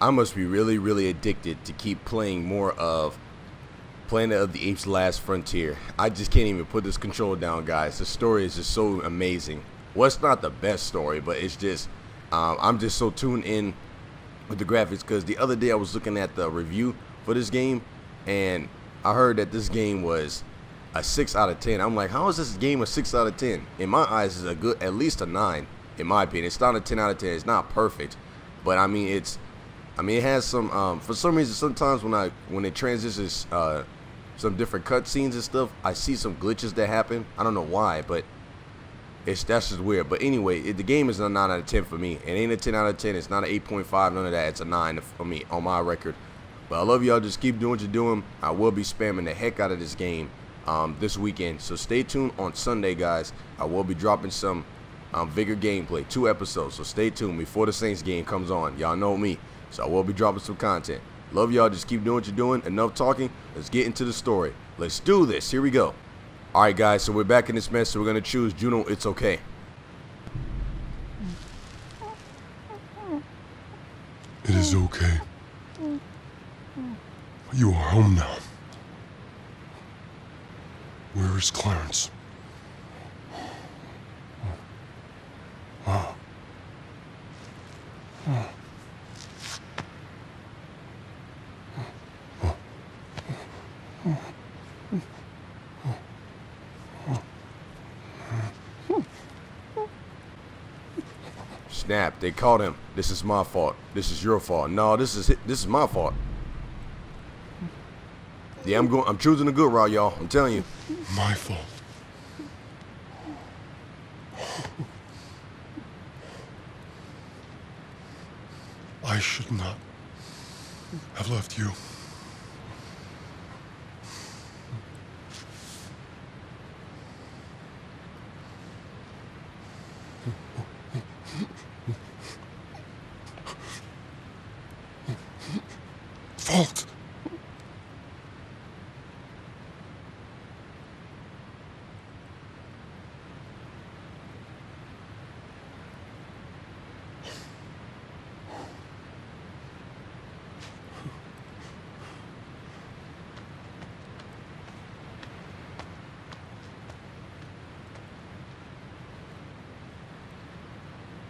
I must be really, really addicted to keep playing more of Planet of the Apes Last Frontier. I just can't even put this control down, guys. The story is just so amazing. Well, it's not the best story, but it's just, um, I'm just so tuned in with the graphics because the other day I was looking at the review for this game and I heard that this game was a 6 out of 10. I'm like, how is this game a 6 out of 10? In my eyes, it's a good, at least a 9, in my opinion. It's not a 10 out of 10. It's not perfect, but I mean, it's I mean, it has some. Um, for some reason, sometimes when I when it transitions uh, some different cutscenes and stuff, I see some glitches that happen. I don't know why, but it's that's just weird. But anyway, it, the game is a 9 out of 10 for me. It ain't a 10 out of 10. It's not an 8.5. None of that. It's a 9 for me on my record. But I love y'all. Just keep doing what you're doing. I will be spamming the heck out of this game um, this weekend. So stay tuned on Sunday, guys. I will be dropping some um, Vigor gameplay, two episodes. So stay tuned before the Saints game comes on. Y'all know me. So I will be dropping some content. Love y'all. Just keep doing what you're doing. Enough talking. Let's get into the story. Let's do this. Here we go. All right, guys. So we're back in this mess. So we're to choose Juno. It's okay. It is okay. You are home now. Where is Clarence? Oh. Snap, they caught him. This is my fault. This is your fault. No, this is this is my fault. Yeah, I'm going I'm choosing the good route, y'all. I'm telling you. My fault. I should not have left you. Fault.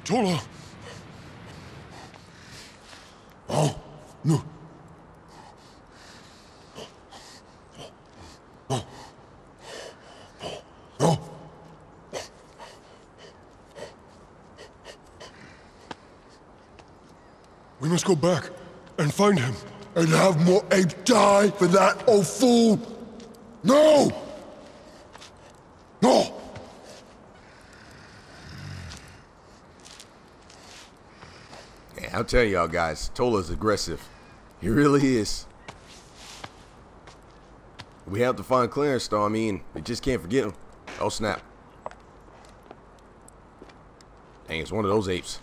Tola! Oh, no. We must go back and find him and have more ape die for that old fool. No! No! Yeah, I'll tell y'all guys, Tola's aggressive. He really is. We have to find Clarence though, I mean, we just can't forget him. Oh snap. Dang, it's one of those apes.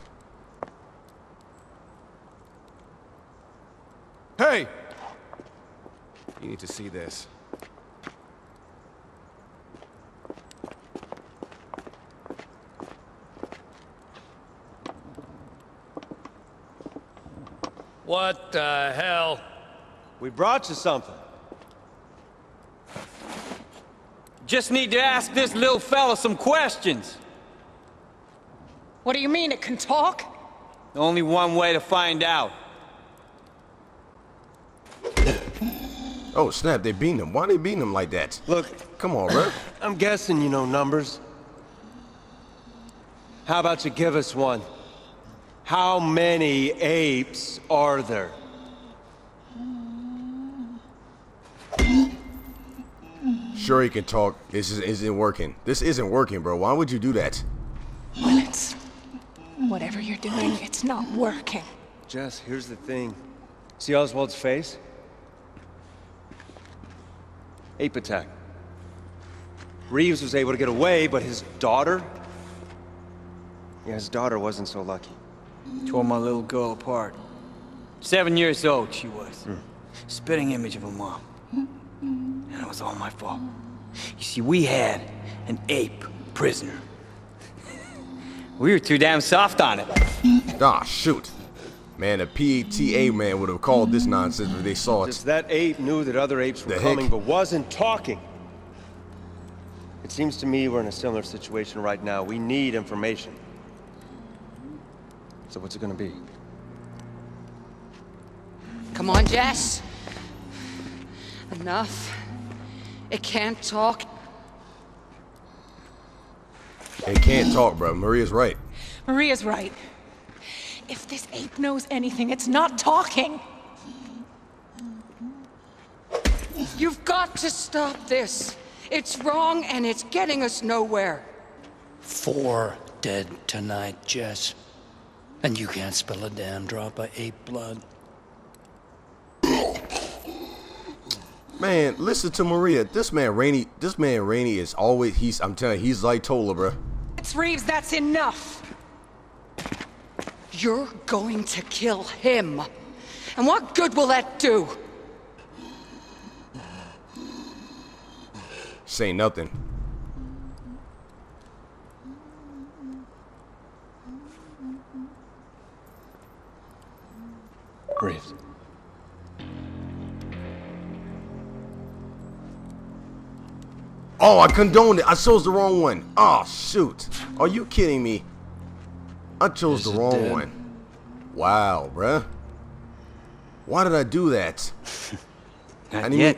Hey! You need to see this. What the hell? We brought you something. Just need to ask this little fella some questions. What do you mean, it can talk? Only one way to find out. Oh snap, they beating him. Why they beating him like that? Look, Come on, bro. I'm guessing you know numbers. How about you give us one? How many apes are there? Sure he can talk. This is, isn't working. This isn't working, bro. Why would you do that? Well, it's... whatever you're doing, it's not working. Jess, here's the thing. See Oswald's face? Ape attack. Reeves was able to get away, but his daughter? Yeah, his daughter wasn't so lucky. Tore my little girl apart. Seven years old she was. Spitting image of her mom. And it was all my fault. You see, we had an ape prisoner. we were too damn soft on it. Ah, shoot. Man, a PTA man would have called this nonsense if they saw it. Just that ape knew that other apes were The coming, heck? but wasn't talking. It seems to me we're in a similar situation right now. We need information. So what's it gonna be? Come on, Jess. Enough. It can't talk. It can't talk, bro. Maria's right. Maria's right. If this ape knows anything, it's not talking. You've got to stop this. It's wrong and it's getting us nowhere. Four dead tonight, Jess. And you can't spill a damn drop of ape blood. Man, listen to Maria. This man Rainey, this man Rainey is always he's I'm telling you, he's like Tola, bro. It's Reeves, that's enough. You're going to kill him. And what good will that do? Say nothing. Oh, I condoned it. I chose the wrong one. Oh shoot. Are you kidding me? I chose the wrong one. Wow, bruh. Why did I do that? Not I yet.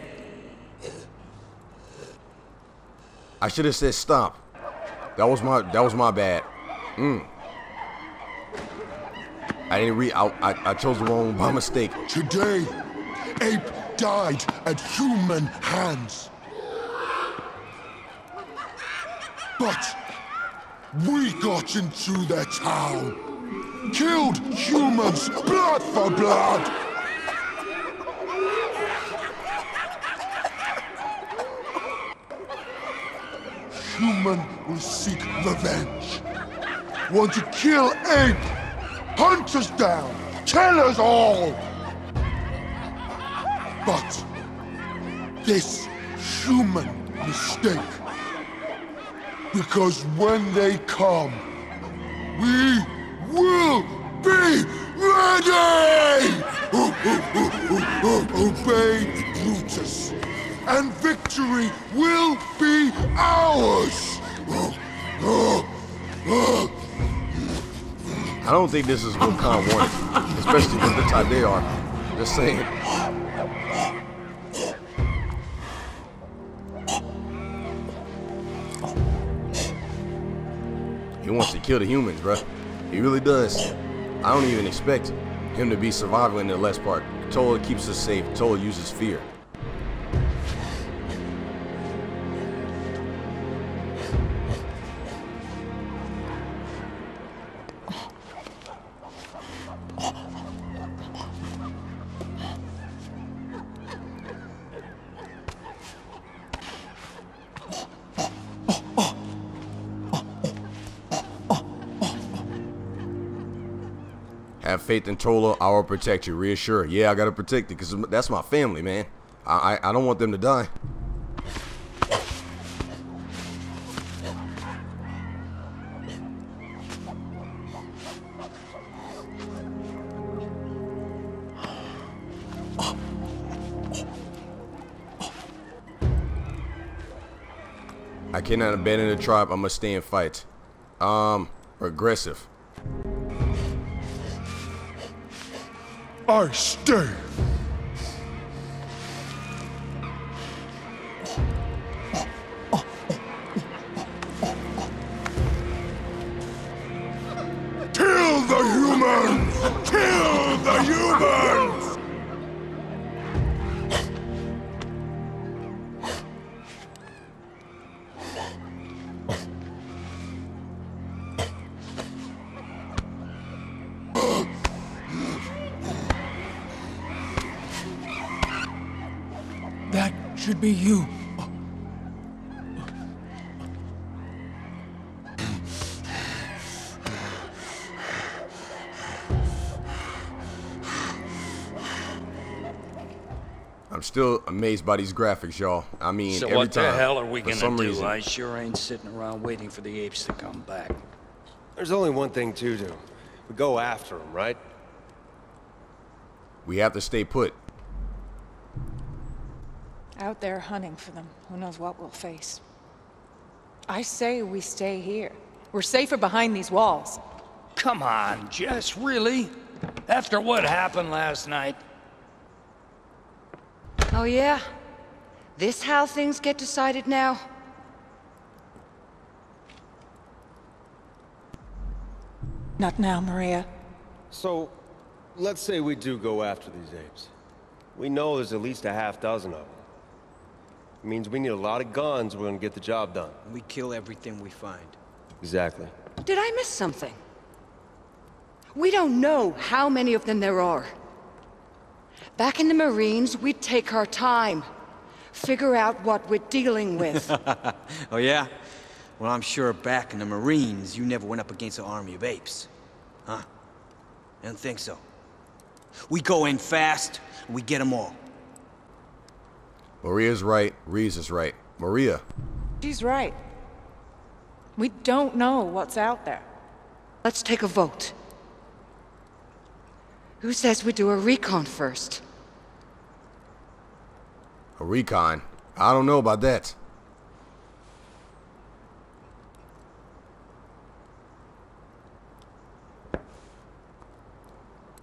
I should have said stop. That was my that was my bad. Mm. I didn't read. I, I I chose the wrong one by mistake. Today, ape died at human hands. But we got into their town, killed humans, blood for blood. Human will seek revenge. Want to kill ape? Hunt us down, kill us all. But this human mistake. Because when they come, we will be ready! Obey Brutus, and victory will be ours! Oh, oh. I don't think this is what Khan wanted, especially with the type they are. Just saying. He wants to kill the humans, bruh. He really does. I don't even expect him to be surviving in the last part. Tola keeps us safe. Tola uses fear. Faith in Tola. I will protect you. Reassure. Yeah, I gotta protect it because that's my family, man. I, I I don't want them to die. I cannot abandon the tribe. I must stay and fight. Um, aggressive. I stay. Should be you. I'm still amazed by these graphics, y'all. I mean, So every what the hell are we gonna do? reason. I sure ain't sitting around waiting for the apes to come back. There's only one thing to do. We go after them, right? We have to stay put. Out there hunting for them. Who knows what we'll face. I say we stay here. We're safer behind these walls. Come on, Jess, really? After what happened last night? Oh, yeah? This how things get decided now? Not now, Maria. So, let's say we do go after these apes. We know there's at least a half dozen of them. It means we need a lot of guns we're gonna get the job done. We kill everything we find. Exactly. Did I miss something? We don't know how many of them there are. Back in the Marines, we'd take our time. Figure out what we're dealing with. Oh, yeah? Well, I'm sure back in the Marines, you never went up against an army of apes. Huh? I don't think so. We go in fast, and we get them all. Maria's right. Reeves is right. Maria, She's right. We don't know what's out there. Let's take a vote. Who says we do a recon first? a recon. I don't know about that.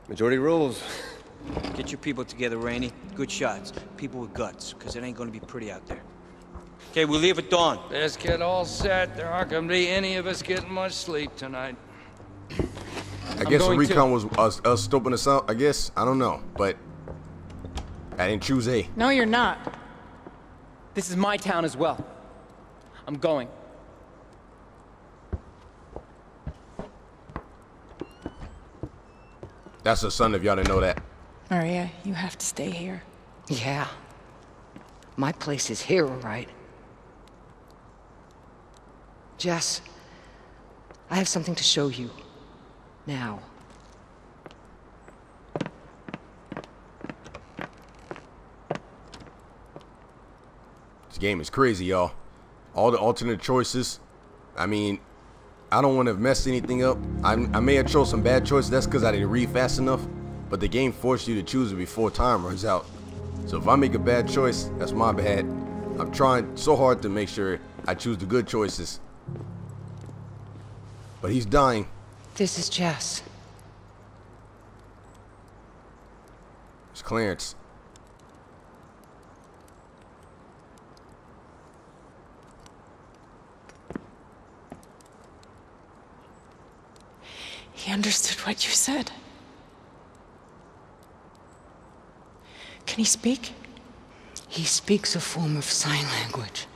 Majority rules. Get your people together, Rainey. Good shots. People with guts, because it ain't gonna be pretty out there. Okay, we leave at dawn. Let's get all set. There aren't gonna be any of us getting much sleep tonight. I guess the going recon to. was us, us stopping us out. I guess I don't know, but I didn't choose A. No, you're not. This is my town as well. I'm going. That's the son. If y'all didn't know that. Maria, you have to stay here. Yeah. My place is here, all right. Jess, I have something to show you. Now. This game is crazy, y'all. All the alternate choices. I mean, I don't want to mess anything up. I, I may have chose some bad choices. That's because I didn't read fast enough. But the game forced you to choose it before time runs out. So if I make a bad choice, that's my bad. I'm trying so hard to make sure I choose the good choices. But he's dying. This is Jess. It's Clarence. He understood what you said. Can he speak? He speaks a form of sign language.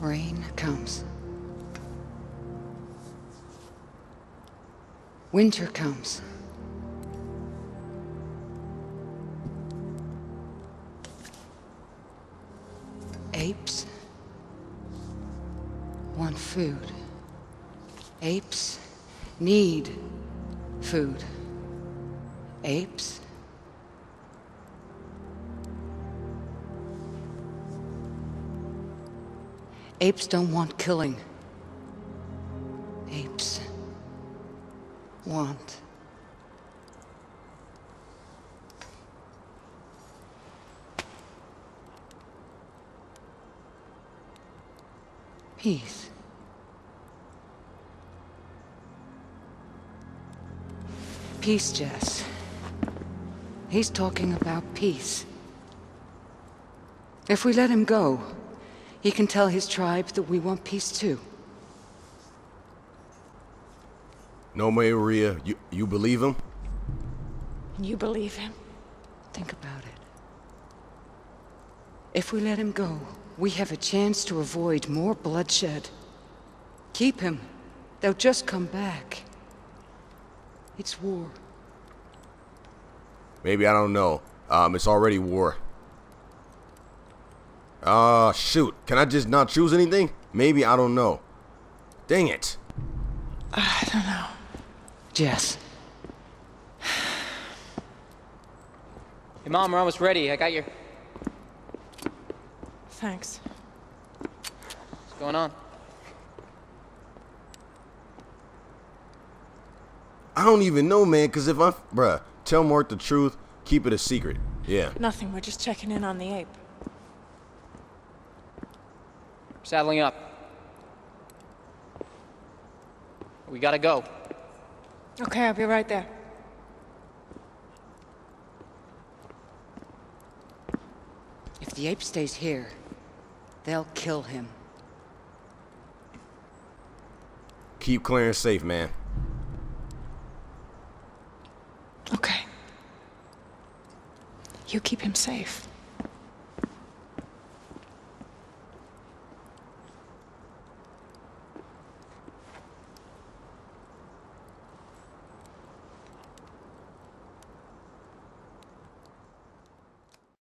Rain comes. Winter comes. Apes want food. Apes need food. Apes Apes don't want killing. Apes want peace. Peace, Jess. He's talking about peace. If we let him go, he can tell his tribe that we want peace too. No, Maria, you, you believe him? You believe him? Think about it. If we let him go, we have a chance to avoid more bloodshed. Keep him. They'll just come back. It's war. Maybe I don't know. Um, it's already war. Ah, shoot. Can I just not choose anything? Maybe I don't know. Dang it. I don't know. Jess, Hey, Mom, we're almost ready. I got your... Thanks. What's going on? I don't even know, man, because if I, bruh, tell Mort the truth, keep it a secret. Yeah. Nothing, we're just checking in on the ape. Saddling up. We gotta go. Okay, I'll be right there. If the ape stays here, they'll kill him. Keep Clarence safe, man. Okay. You keep him safe.